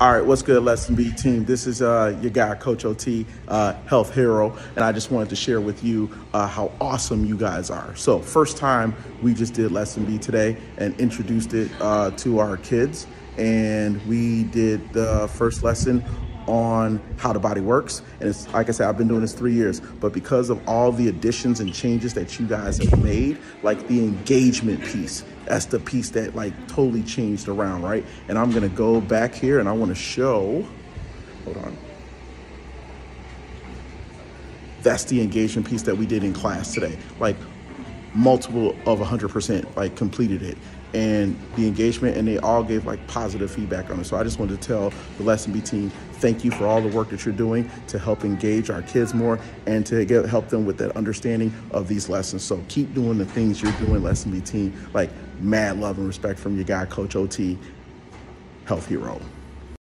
All right, what's good, Lessonbee team? This is uh, your guy, Coach OT, uh, Health Hero, and I just wanted to share with you uh, how awesome you guys are. So, first time we just did Lessonbee today and introduced it uh, to our kids, and we did the first lesson on how the body works. And it's like I said, I've been doing this three years, but because of all the additions and changes that you guys have made, like the engagement piece, that's the piece that like totally changed around, right? And I'm gonna go back here and I wanna show, hold on. That's the engagement piece that we did in class today. Like multiple of 100% like completed it. And the engagement and they all gave like positive feedback on it. So i just wanted to tell the Lessonbee team thank you for all the work that you're doing to help engage our kids more and to get, help them with that understanding of these lessons. So keep doing the things you're doing Lessonbee team. Like mad love and respect from your guy coach ot health hero